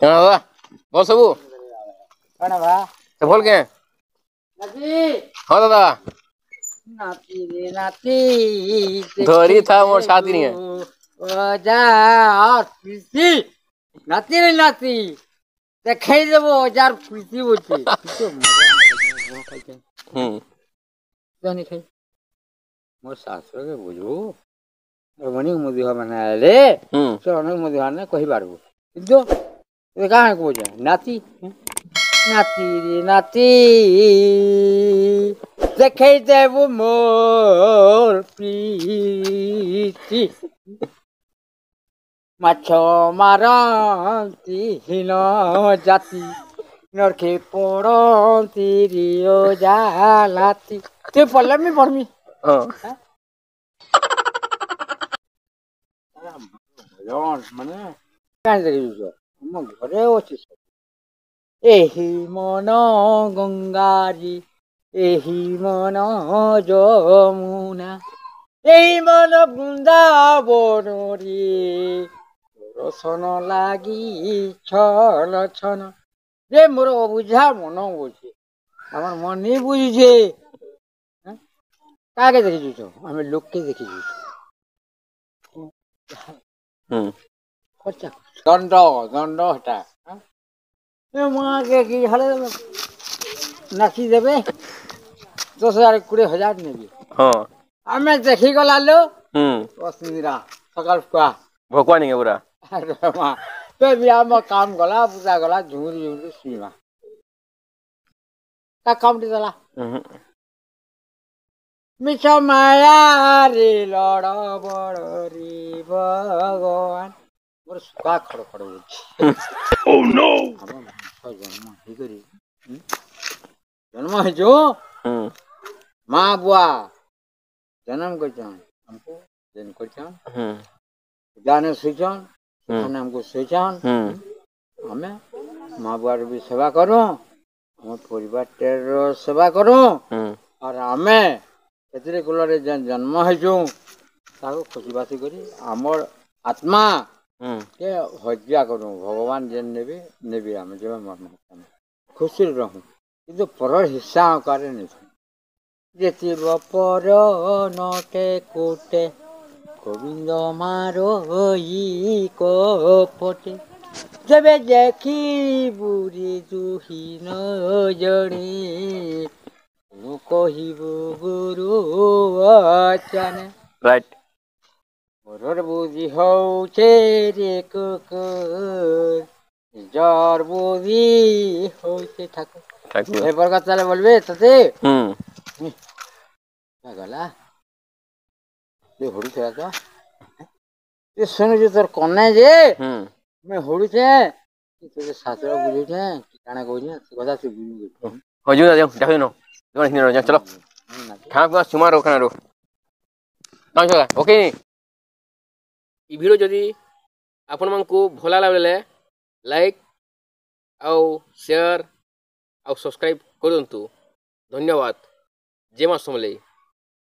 कणवा बोल सबू कणवा तो बोल के हाँ दादा नाती रे नाती धोरी था मोर शादी नहीं है ओजा और नाती रे नाती ते खेल देबो ओजार पीसी बोची हम्म तो नहीं खाई मोर सासुर के बोझो ଧର୍ମଣୀ ମୁଦିହ ମାନେ ହେଲେ ସେମାନେ ମୁଦିହ ମାନେ କହିପାରିବୁ କିନ୍ତୁ କାଣା କହୁଛ ନାତି ନାତି ନାତି ଦେଖେଇ ଦେବୁ ମୋର ପ୍ରୀତି ମାଛ ମାରନ୍ତି ହୀନ ଜାତି ନରଖେ ପଡ଼ନ୍ତି ରିଓ ଜାଲାତି ତୁ ପଡ଼ିଲେ ମୁଁ ପଢ଼ମି ହଁ লঞ্চ মানে আমার ঘরে আছে এহি মন গঙ্গাজি এহি মন যমুনা এই মন বৃন্দাবন রে রসন লাগি ছল ছন রে মোর অবুঝা মন বলছে আমার মনে বুঝছে কাকে দেখেছিস আমি লোককে দেখেছি দণ্ড দণ্ড এটা মাকে কি হলে নাচি যাবে দশ হাজার কুড়ি হাজার নেবে আমি দেখি গলালো অসুবিধা সকাল খুয়া ভকুয়া নেকি পুরা কাম গলা পূজা গলা ঝুঁকি ঝুঁকি শুনিমা তার কামটি গলা মিছ মায়ারে লড় বড় রে ভগবান ମୋର ଶୁଖା ଖଡ଼ ଖଡ଼ ହେଉଛି ଜନ୍ମ ହେଇକରି ଜନ୍ମ ହେଇଛୁ ମା ବୁଆ ଜନ୍ମ କରିଛନ୍ ଆମକୁ ଜେନ୍ କରିଛନ୍ ଜାନେ ଶୋଇଛନ୍ ସେମାନେ ଆମକୁ ଶୋଇଛନ୍ ଆମେ ମା ବୁଆର ବି ସେବା କରୁ ଆମ ପରିବାରଟାର ସେବା କରୁ ଆର୍ ଆମେ ସେଥିରେ କୁଲରେ କୂଳରେ ଜନ୍ମ ହେଇଛୁ ତାକୁ ଖୁସିବାସି କରି ଆମର ଆତ୍ମା କେ ହତ୍ୟା କରୁ ଭଗବାନ ଯେନ୍ ନେବେ ନେବେ ଆମେ ଯେବେ ମର୍ମ ଖୁସିରେ ରହୁ କିନ୍ତୁ ପର ହିସା ଆକାରରେ ନେଛୁ ଯେତିବ ପର ନଟେ କୁଟେ ଗୋବିନ୍ଦ ମାର କପଟେ ଯେବେ ଦେଖି ବୁରି ଜୁହି ନ ଜଣେ কহিব গুরু বচন রাইট মোরর বুঝি হচ্ছে রে কুক জ্বর বুঝি হচ্ছে ঠাকুর এরপর কথা তাহলে বলবে তাতে হুম হ্যাঁ। গলা তুই হড়ু হড়ুছে তো তুই শুনুছু তোর কনে যে হুম আমি হড়ু হড়ুছে তোদের শাশুড়া বুঝুছে ঠিকানা কইছে কথা তুই বুঝবি হজু দাদা না ನೋಡಿ ಹಿಂದೆ ನೋಡಿ ಚಲೋ ಠಾಕ ಸುಮಾರು ಹೋಗೋಣ ଓକେ ଇ ଭିଡ଼ିଓ ଯଦି ଆପଣମାନଙ୍କୁ ଭଲ ହେଲା ବେଲେ ଲାଇକ୍ ଆଉ ସେୟାର ଆଉ ସବସ୍କ୍ରାଇବ୍ କରନ୍ତୁ ଧନ୍ୟବାଦ ଜୟ ମା ସମଲେଇ